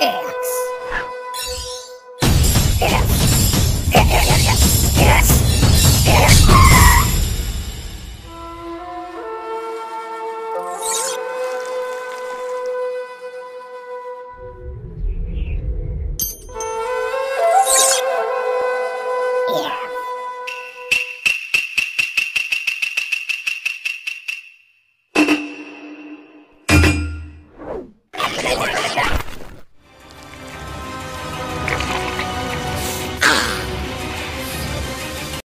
Yeah.